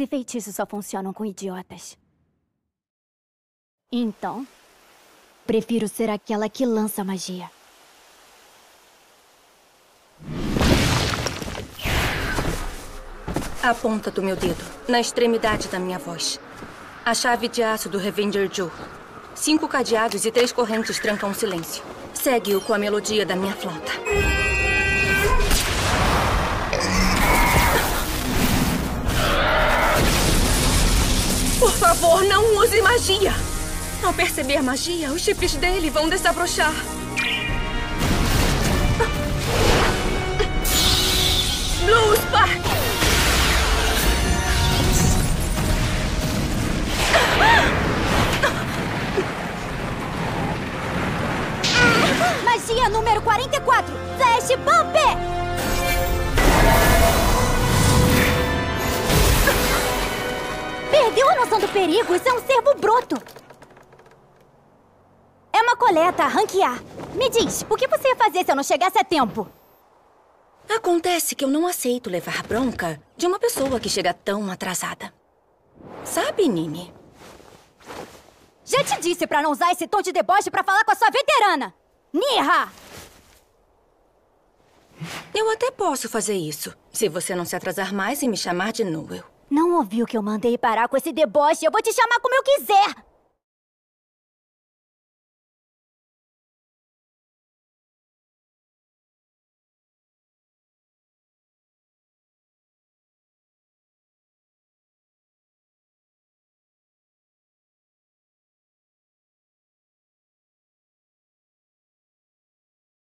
Esse feitiço só funciona com idiotas. Então, prefiro ser aquela que lança magia. A ponta do meu dedo, na extremidade da minha voz. A chave de aço do Revenger Joe. Cinco cadeados e três correntes trancam o silêncio. Segue-o com a melodia da minha flauta. Por favor, não use magia! Ao perceber magia, os chifres dele vão desabrochar. Blue Spark! Magia número 44! Flash Bump! Perdeu a noção do perigo? Isso é um servo broto! É uma coleta, ranquear. Me diz, o que você ia fazer se eu não chegasse a tempo? Acontece que eu não aceito levar bronca de uma pessoa que chega tão atrasada. Sabe, Nini? Já te disse pra não usar esse tom de deboche pra falar com a sua veterana! Nirra! Eu até posso fazer isso, se você não se atrasar mais e me chamar de Noel. Não ouviu que eu mandei parar com esse deboche? Eu vou te chamar como eu quiser!